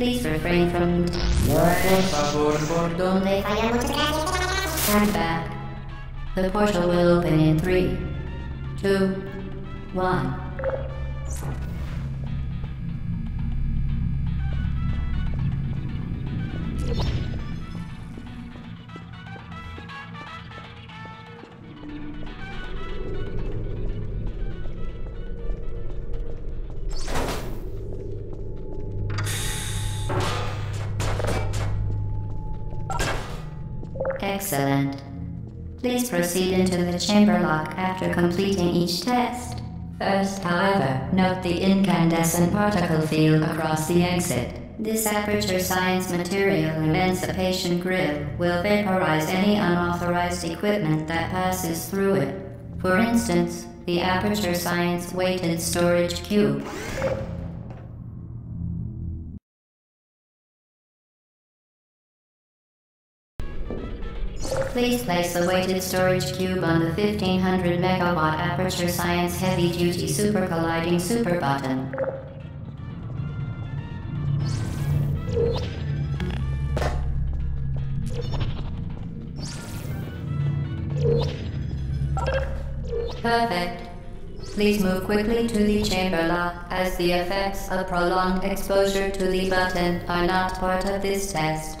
please refrain from por favor, por donde Stand back. The portal will open in three, two, one. Excellent. Please proceed into the chamber lock after completing each test. First, however, note the incandescent particle field across the exit. This aperture science material emancipation grill will vaporize any unauthorized equipment that passes through it. For instance, the aperture science weighted storage cube. Please place the weighted storage cube on the 1500 megawatt Aperture Science Heavy Duty Super Colliding Super Button. Perfect. Please move quickly to the chamber lock as the effects of prolonged exposure to the button are not part of this test.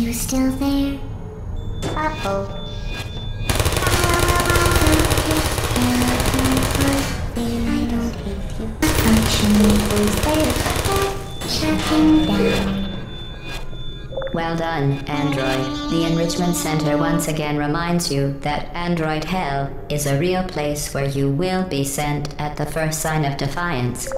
You still there? Down. Well done, Android. The Enrichment Center once again reminds you that Android Hell is a real place where you will be sent at the first sign of defiance.